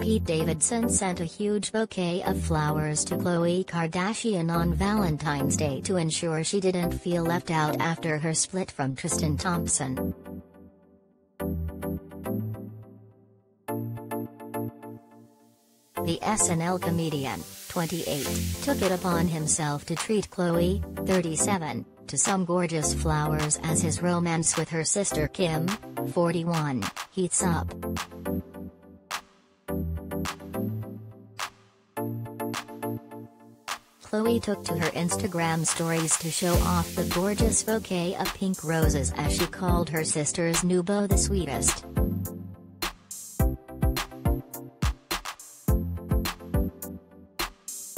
Pete Davidson sent a huge bouquet of flowers to Khloe Kardashian on Valentine's Day to ensure she didn't feel left out after her split from Tristan Thompson. The SNL comedian, 28, took it upon himself to treat Khloe, 37, to some gorgeous flowers as his romance with her sister Kim, 41, heats up. Khloe took to her Instagram stories to show off the gorgeous bouquet of pink roses as she called her sister's new beau the sweetest.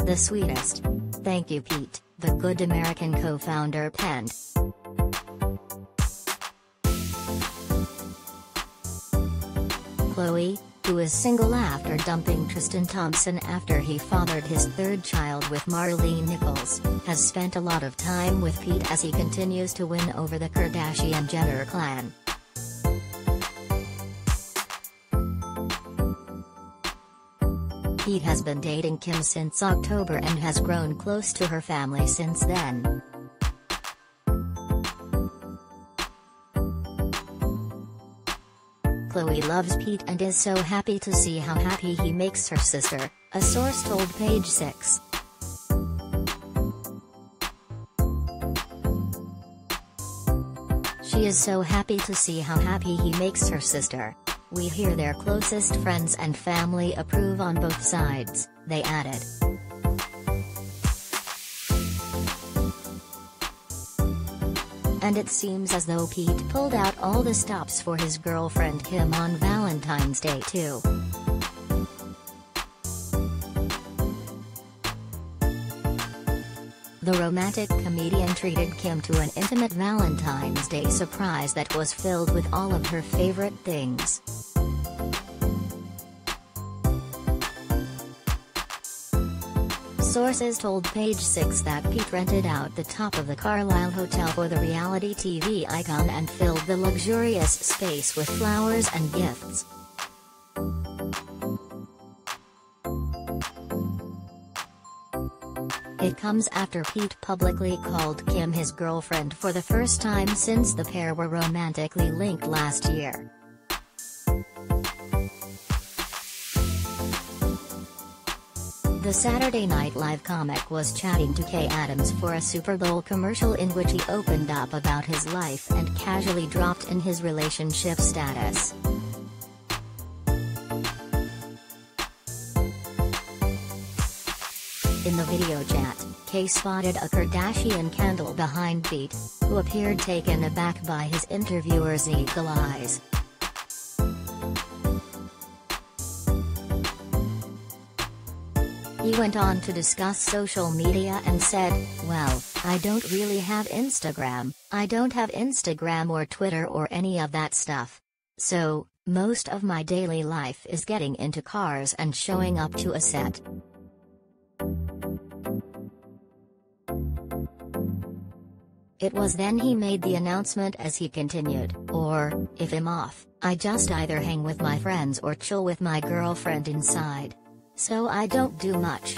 The sweetest. Thank you Pete, the Good American co-founder penned. Khloe, who is single after dumping Tristan Thompson after he fathered his third child with Maralee Nichols, has spent a lot of time with Pete as he continues to win over the Kardashian-Jenner clan. Pete has been dating Kim since October and has grown close to her family since then. Khloe loves Pete and is so happy to see how happy he makes her sister, a source told Page Six. She is so happy to see how happy he makes her sister. We hear their closest friends and family approve on both sides, they added. And it seems as though Pete pulled out all the stops for his girlfriend Kim on Valentine's Day too. The romantic comedian treated Kim to an intimate Valentine's Day surprise that was filled with all of her favorite things. Sources told Page Six that Pete rented out the top of the Carlyle Hotel for the reality TV icon and filled the luxurious space with flowers and gifts. It comes after Pete publicly called Kim his girlfriend for the first time since the pair were romantically linked last year. The Saturday Night Live comic was chatting to Kay Adams for a Super Bowl commercial in which he opened up about his life and casually dropped in his relationship status. In the video chat, Kay spotted a Kardashian candle behind Pete, who appeared taken aback by his interviewer's eagle eyes. He went on to discuss social media and said, well, I don't really have Instagram, I don't have Instagram or Twitter or any of that stuff. So, most of my daily life is getting into cars and showing up to a set. It was then he made the announcement as he continued, or, if I'm off, I just either hang with my friends or chill with my girlfriend inside. So I don't do much.